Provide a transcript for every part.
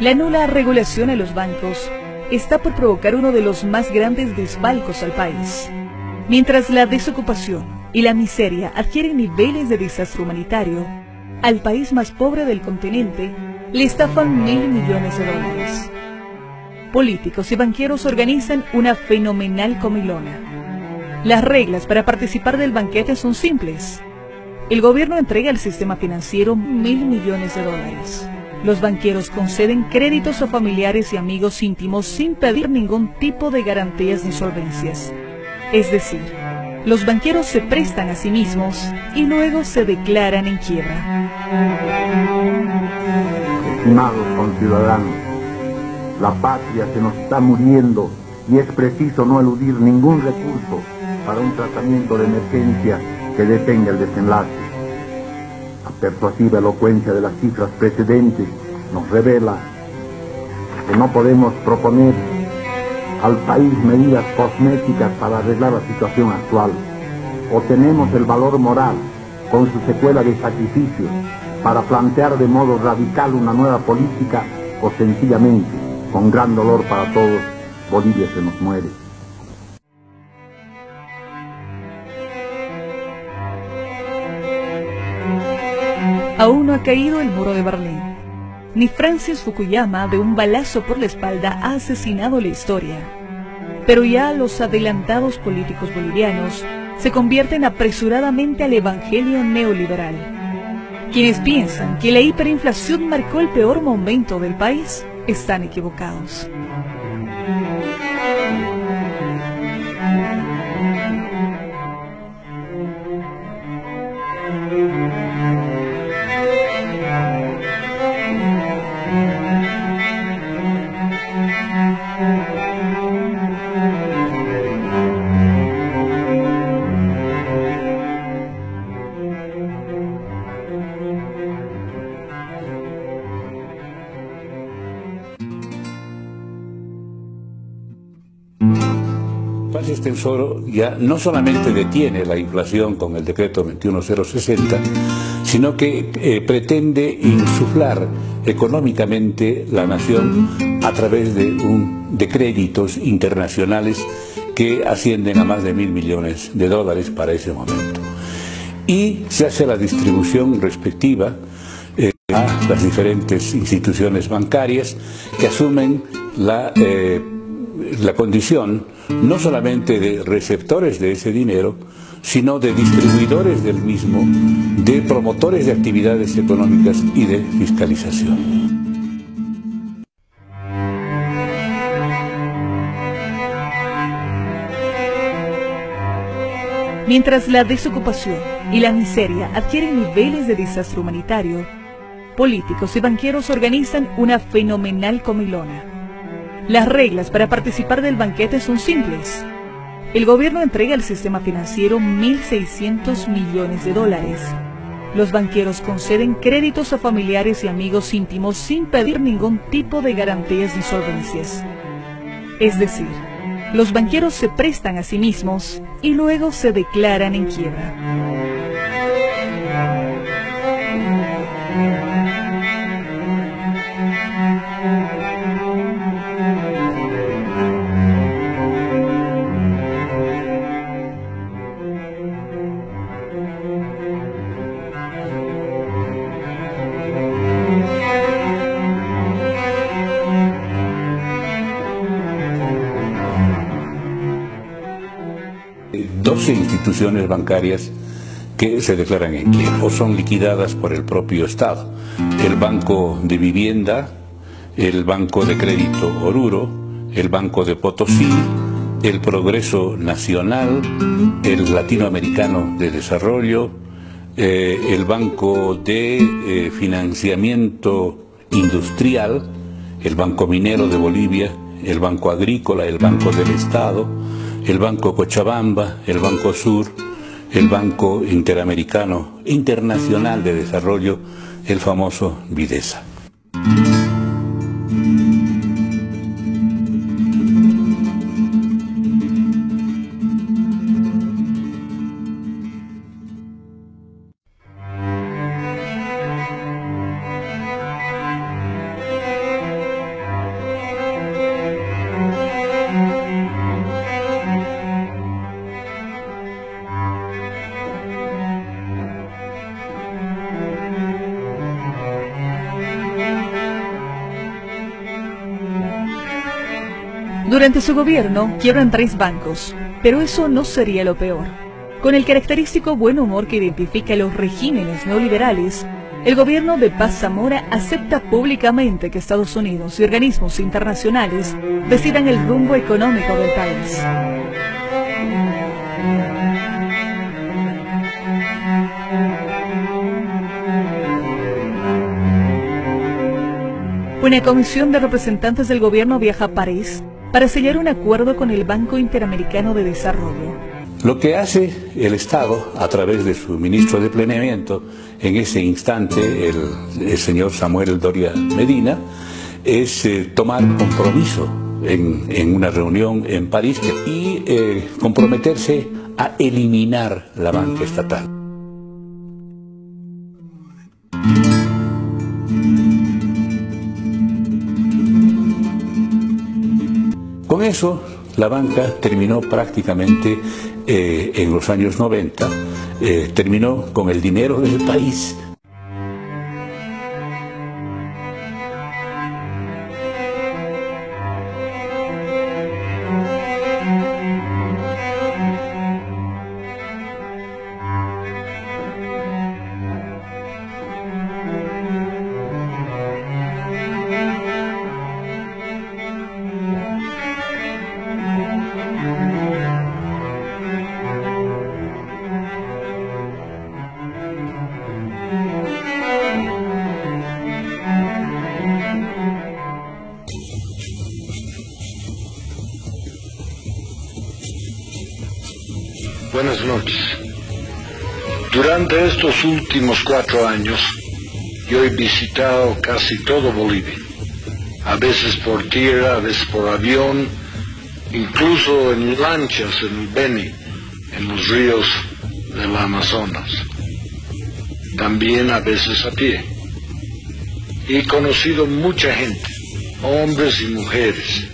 La nula regulación a los bancos está por provocar uno de los más grandes desfalcos al país. Mientras la desocupación y la miseria adquieren niveles de desastre humanitario, al país más pobre del continente le estafan mil millones de dólares. Políticos y banqueros organizan una fenomenal comilona. Las reglas para participar del banquete son simples. El gobierno entrega al sistema financiero mil millones de dólares. Los banqueros conceden créditos a familiares y amigos íntimos sin pedir ningún tipo de garantías ni solvencias. Es decir, los banqueros se prestan a sí mismos y luego se declaran en quiebra. Estimados conciudadanos, la patria se nos está muriendo y es preciso no eludir ningún recurso para un tratamiento de emergencia que detenga el desenlace. Persuasiva elocuencia de las cifras precedentes nos revela que no podemos proponer al país medidas cosméticas para arreglar la situación actual. O tenemos el valor moral, con su secuela de sacrificios, para plantear de modo radical una nueva política, o sencillamente, con gran dolor para todos, Bolivia se nos muere. Aún no ha caído el muro de Berlín. Ni Francis Fukuyama de un balazo por la espalda ha asesinado la historia. Pero ya los adelantados políticos bolivianos se convierten apresuradamente al evangelio neoliberal. Quienes piensan que la hiperinflación marcó el peor momento del país están equivocados. Francis Tesoro ya no solamente detiene la inflación con el decreto 21060, sino que eh, pretende insuflar económicamente la nación a través de créditos internacionales que ascienden a más de mil millones de dólares para ese momento. Y se hace la distribución respectiva eh, a las diferentes instituciones bancarias que asumen la, eh, la condición no solamente de receptores de ese dinero, sino de distribuidores del mismo, de promotores de actividades económicas y de fiscalización. Mientras la desocupación y la miseria adquieren niveles de desastre humanitario, políticos y banqueros organizan una fenomenal comilona. Las reglas para participar del banquete son simples. El gobierno entrega al sistema financiero 1.600 millones de dólares. Los banqueros conceden créditos a familiares y amigos íntimos sin pedir ningún tipo de garantías ni solvencias. Es decir, los banqueros se prestan a sí mismos y luego se declaran en quiebra. Instituciones bancarias que se declaran en quiebra o son liquidadas por el propio Estado. El Banco de Vivienda, el Banco de Crédito Oruro, el Banco de Potosí, el Progreso Nacional, el Latinoamericano de Desarrollo, eh, el Banco de eh, Financiamiento Industrial, el Banco Minero de Bolivia, el Banco Agrícola, el Banco del Estado, el Banco Cochabamba, el Banco Sur, el Banco Interamericano Internacional de Desarrollo, el famoso Videsa. Durante su gobierno quiebran tres bancos, pero eso no sería lo peor. Con el característico buen humor que identifica los regímenes neoliberales, el gobierno de Paz Zamora acepta públicamente que Estados Unidos y organismos internacionales decidan el rumbo económico del país. Una comisión de representantes del gobierno viaja a París para sellar un acuerdo con el Banco Interamericano de Desarrollo. Lo que hace el Estado, a través de su ministro de Planeamiento, en ese instante, el, señor Samuel Doria Medina, es eh, tomar compromiso en, una reunión en París y eh, comprometerse a eliminar la banca estatal. Con eso, la banca terminó prácticamente eh, en los años 90, eh, terminó con el dinero del país Durante estos últimos cuatro años, yo he visitado casi todo Bolivia, a veces por tierra, a veces por avión, incluso en lanchas en el Beni, en los ríos del Amazonas, también a veces a pie. He conocido mucha gente, hombres y mujeres,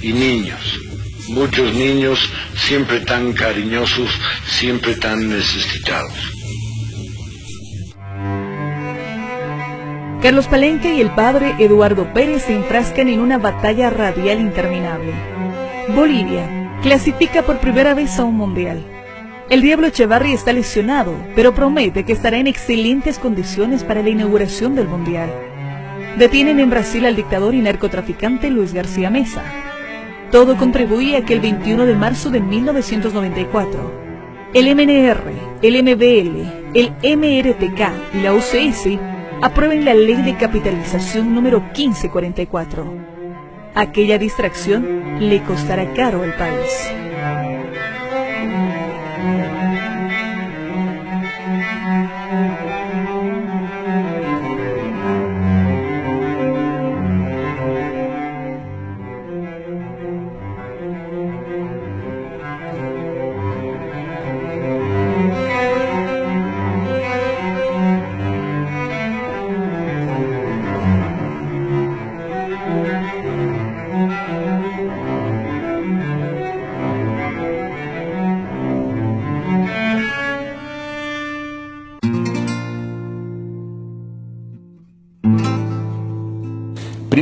y niños muchos niños siempre tan cariñosos, siempre tan necesitados. Carlos Palenque y el padre Eduardo Pérez se enfrascan en una batalla radial interminable. Bolivia clasifica por primera vez a un mundial. El Diablo Echevarri está lesionado, pero promete que estará en excelentes condiciones para la inauguración del mundial. Detienen en Brasil al dictador y narcotraficante Luis García Mesa. Todo contribuía a que el 21 de marzo de 1994, el MNR, el MBL, el MRTK y la UCS aprueben la ley de capitalización número 1544. Aquella distracción le costará caro al país.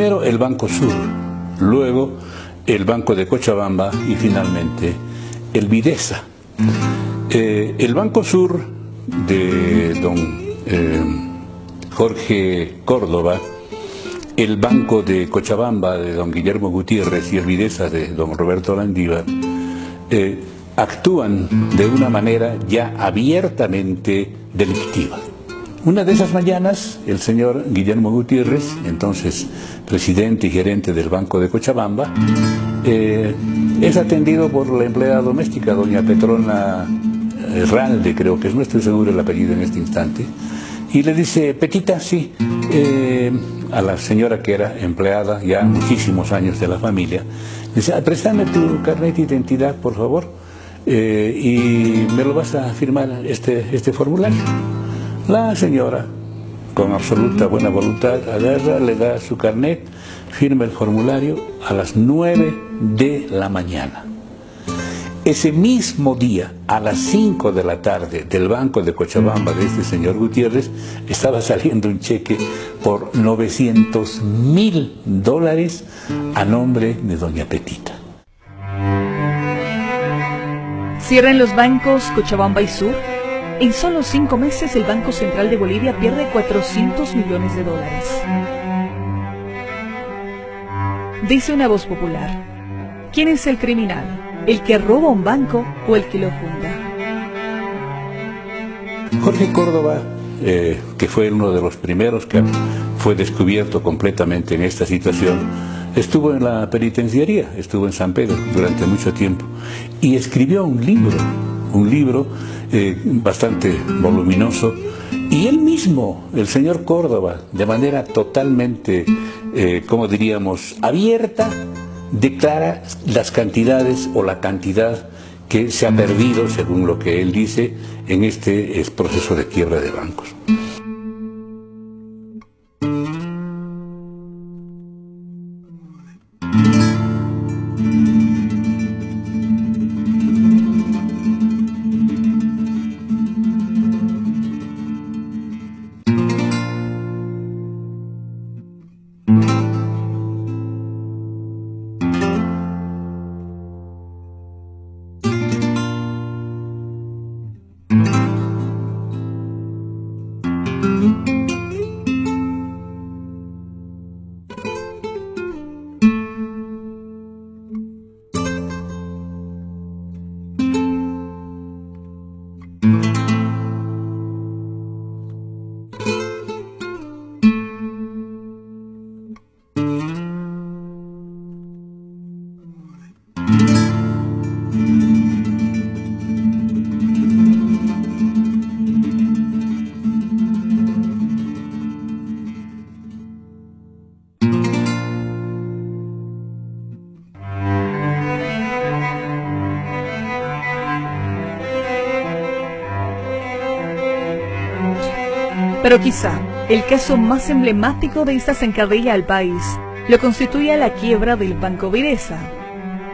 Primero el Banco Sur, luego el Banco de Cochabamba y finalmente el Videsa. Eh, el Banco Sur de don eh, Jorge Córdoba, el Banco de Cochabamba de don Guillermo Gutiérrez y el Videsa de don Roberto Landívar eh, actúan de una manera ya abiertamente delictiva. Una de esas mañanas, el señor Guillermo Gutiérrez, entonces presidente y gerente del Banco de Cochabamba, eh, es atendido por la empleada doméstica, doña Petrona Ralde, creo que es, no estoy seguro el apellido en este instante, y le dice, Petita, sí, eh, a la señora que era empleada ya muchísimos años de la familia, dice, ah, préstame tu carnet de identidad, por favor, eh, y me lo vas a firmar este, este formulario. La señora, con absoluta buena voluntad, agarra, le da su carnet, firma el formulario a las 9 de la mañana. Ese mismo día, a las 5 de la tarde, del banco de Cochabamba de este señor Gutiérrez, estaba saliendo un cheque por 900 mil dólares a nombre de doña Petita. Cierren los bancos Cochabamba y Sur en solo cinco meses el Banco Central de Bolivia pierde 400 millones de dólares. Dice una voz popular. ¿Quién es el criminal? ¿El que roba un banco o el que lo funda? Jorge Córdoba, eh, que fue uno de los primeros que fue descubierto completamente en esta situación, estuvo en la penitenciaría, estuvo en San Pedro durante mucho tiempo y escribió un libro, un libro eh, bastante voluminoso y él mismo, el señor Córdoba, de manera totalmente, eh, como diríamos, abierta, declara las cantidades o la cantidad que se ha perdido, según lo que él dice, en este proceso de quiebra de bancos. Pero quizá el caso más emblemático de esta zancadilla al país lo constituye la quiebra del Banco Videsa.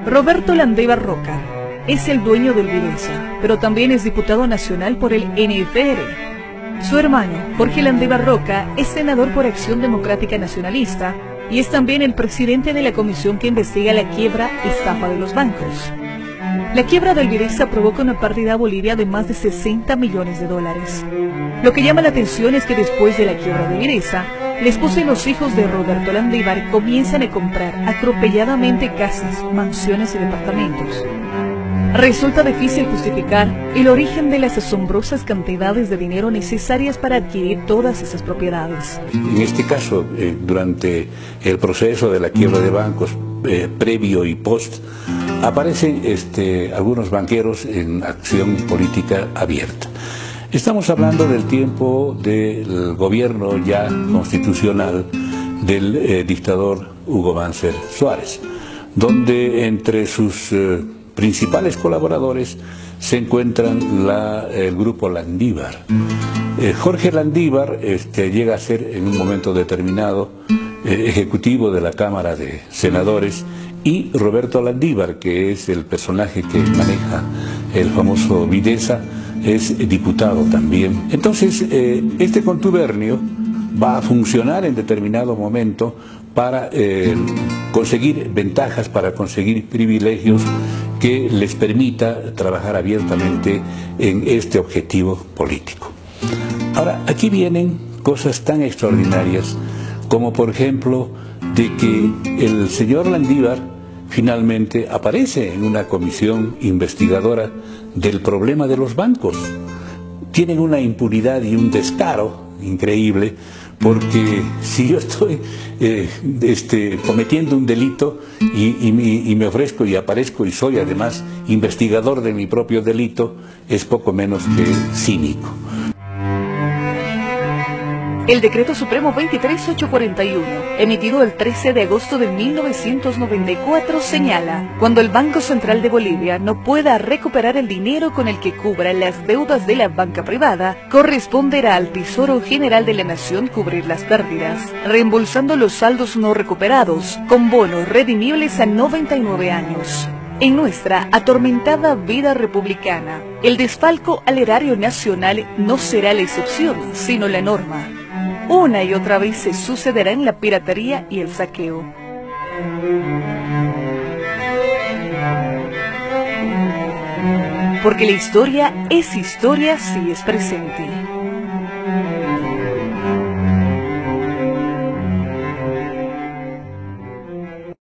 Roberto Landeva Roca es el dueño del Videsa, pero también es diputado nacional por el NFR. Su hermano, Jorge Landeva Roca, es senador por Acción Democrática Nacionalista y es también el presidente de la comisión que investiga la quiebra estafa de los bancos. La quiebra del Videsa provoca una pérdida a Bolivia de más de 60 millones de dólares. Lo que llama la atención es que después de la quiebra de Videsa, la esposa y los hijos de Roberto Landívar comienzan a comprar atropelladamente casas, mansiones y departamentos. Resulta difícil justificar el origen de las asombrosas cantidades de dinero necesarias para adquirir todas esas propiedades. En este caso, eh, durante el proceso de la quiebra de bancos, eh, previo y post, aparecen este, algunos banqueros en acción política abierta. Estamos hablando del tiempo del gobierno ya constitucional del eh, dictador Hugo Banzer Suárez, donde entre sus eh, principales colaboradores se encuentran el grupo Landívar. Jorge Landívar este, llega a ser en un momento determinado ejecutivo de la Cámara de Senadores y Roberto Landívar, que es el personaje que maneja el famoso Videsa, es diputado también. Entonces, eh, este contubernio va a funcionar en determinado momento para eh, conseguir ventajas, para conseguir privilegios que les permita trabajar abiertamente en este objetivo político. Ahora, aquí vienen cosas tan extraordinarias como por ejemplo de que el señor Landívar finalmente aparece en una comisión investigadora del problema de los bancos. Tienen una impunidad y un descaro increíble porque si yo estoy eh, este, cometiendo un delito y, y, me ofrezco y aparezco y soy además investigador de mi propio delito, es poco menos que cínico. El Decreto Supremo 23841, emitido el 13 de agosto de 1994, señala, cuando el Banco Central de Bolivia no pueda recuperar el dinero con el que cubra las deudas de la banca privada, corresponderá al Tesoro General de la Nación cubrir las pérdidas, reembolsando los saldos no recuperados, con bonos redimibles a 99 años. En nuestra atormentada vida republicana, el desfalco al erario nacional no será la excepción, sino la norma una y otra vez se sucederá en la piratería y el saqueo. porque la historia es historia si es presente.